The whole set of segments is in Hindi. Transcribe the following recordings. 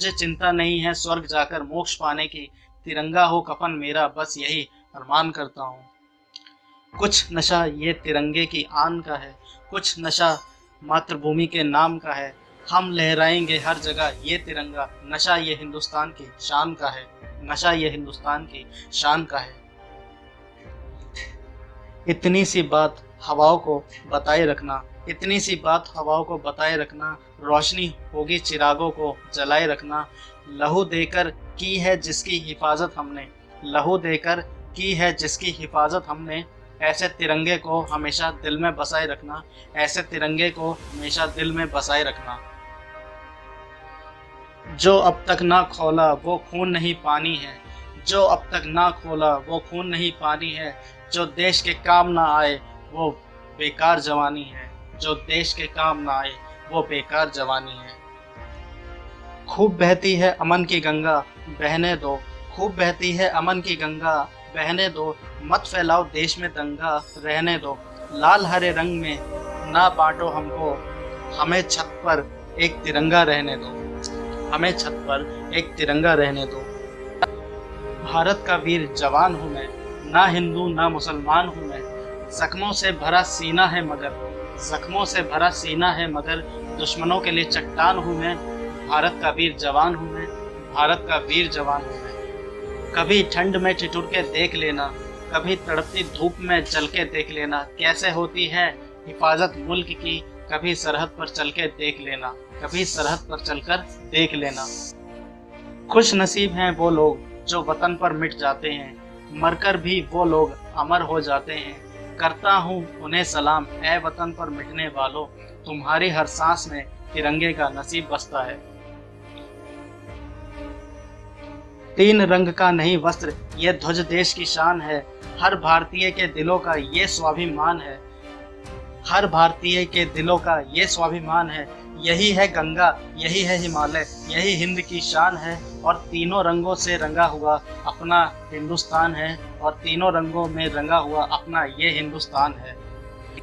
चिंता नहीं है स्वर्ग जाकर मोक्ष पाने की। तिरंगा हो कफन मेरा, बस यही अरमान करता हूँ। कुछ नशा ये तिरंगे की आन का है, कुछ नशा मातृभूमि के नाम का है। हम लहराएँगे हर जगह ये तिरंगा, नशा ये हिंदुस्तान की शान का है, नशा ये हिंदुस्तान की शान का है। इतनी सी बात हवाओं को बताए रखना। इतनी सी बात हवाओं को बताए रखना, रोशनी होगी चिरागों को जलाए रखना। लहू देकर की है जिसकी हिफाजत हमने। लहू देकर की है जिसकी हिफाजत हमने। ऐसे तिरंगे को हमेशा दिल में बसाए रखना। ऐसे तिरंगे को हमेशा दिल में बसाए रखना। जो अब तक ना खोला, वो खून नहीं पानी है। जो अब तक ना खोला, वो खून नहीं पानी है। जो देश के काम ना आए वो बेकार जवानी है, जो देश के काम ना आए, वो बेकार जवानी है। खूब बहती है अमन की गंगा, बहने दो। खूब बहती है अमन की गंगा, बहने दो। मत फैलाओ देश में दंगा, रहने दो। लाल हरे रंग में ना बांटो हमको, हमें छत पर एक तिरंगा रहने दो। हमें छत पर एक तिरंगा रहने दो। भारत का वीर जवान हूँ मैं, ना हिंदू, ना मुसलमान हूँ मैं। जख्मों से भरा सीना है मगर, जख्मों से भरा सीना है मगर, दुश्मनों के लिए चट्टान हूँ मैं, भारत का वीर जवान हूँ मैं, भारत का वीर जवान हूँ मैं। कभी ठंड में ठिठुर के देख लेना, कभी तड़पती धूप में चल के देख लेना, कैसे होती है हिफाजत मुल्क की, कभी सरहद पर चल के देख लेना, कभी सरहद पर चलकर देख लेना। खुश नसीब हैं वो लोग जो वतन पर मिट जाते हैं, मरकर भी वो लोग अमर हो जाते हैं। करता हूँ उन्हें सलाम। ए वतन पर मिटने वालों, तुम्हारी हर सांस में तिरंगे का नसीब बसता है। तीन रंग का नहीं, वस्त्र, ये ध्वज देश की शान है। हर भारतीय के दिलों का ये स्वाभिमान है। हर भारतीय के दिलों का ये स्वाभिमान है। यही है गंगा, यही है हिमालय, यही हिंद की शान है और तीनों रंगों से रंगा हुआ अपना हिंदुस्तान है और तीनों रंगों में रंगा हुआ अपना ये हिंदुस्तान है।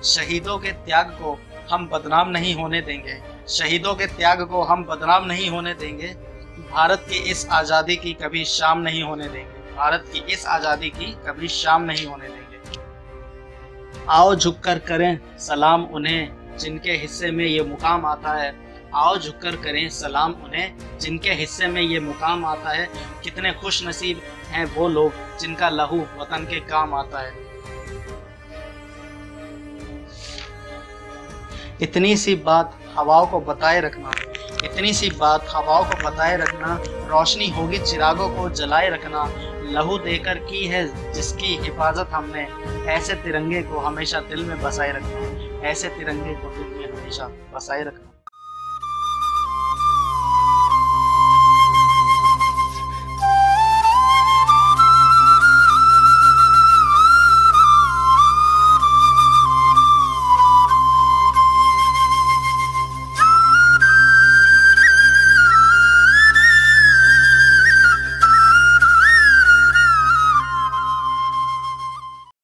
शहीदों के त्याग को हम बदनाम नहीं होने देंगे। शहीदों के त्याग को हम बदनाम नहीं होने देंगे। भारत की इस आज़ादी की कभी शाम नहीं होने देंगे। भारत की इस आज़ादी की कभी शाम नहीं होने देंगे। आओ झुककर करें सलाम उन्हें। जिनके हिस्से में ये मुकाम आता है, आओ झुककर करें सलाम उन्हें। जिनके हिस्से में ये मुकाम आता है, कितने खुश नसीब हैं वो लोग, जिनका लहू वतन के काम आता है। इतनी सी बात हवाओं को बताए रखना, इतनी सी बात हवाओं को बताए रखना, रोशनी होगी चिरागों को जलाए रखना लहू देकर की है, जिसकी हिफाजत हमने ऐसे तिरंगे को हमेशा दिल में बसाए रखना ऐसे तिरंगे को दिल में हमेशा बसाए रखना